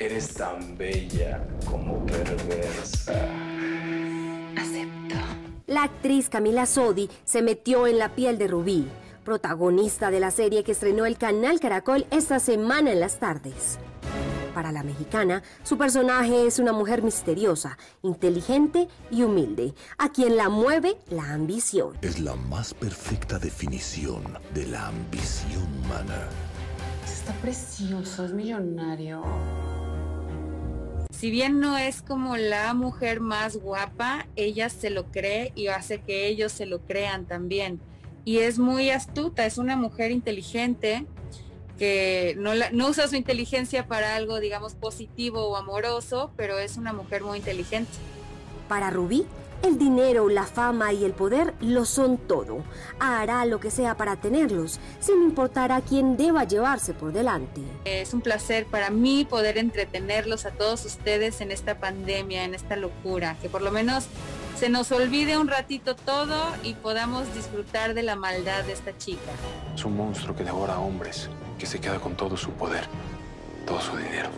Eres tan bella como perversa. Acepto. La actriz Camila Sodi se metió en la piel de Rubí, protagonista de la serie que estrenó el canal Caracol esta semana en las tardes. Para la mexicana, su personaje es una mujer misteriosa, inteligente y humilde, a quien la mueve la ambición. Es la más perfecta definición de la ambición humana. Está precioso, es millonario. Si bien no es como la mujer más guapa, ella se lo cree y hace que ellos se lo crean también. Y es muy astuta, es una mujer inteligente que no, usa su inteligencia para algo, digamos, positivo o amoroso, pero es una mujer muy inteligente. Para Rubí, el dinero, la fama y el poder lo son todo. Hará lo que sea para tenerlos, sin importar a quién deba llevarse por delante. Es un placer para mí poder entretenerlos a todos ustedes en esta pandemia, en esta locura, que por lo menos se nos olvide un ratito todo y podamos disfrutar de la maldad de esta chica. Es un monstruo que devora hombres, que se queda con todo su poder, todo su dinero.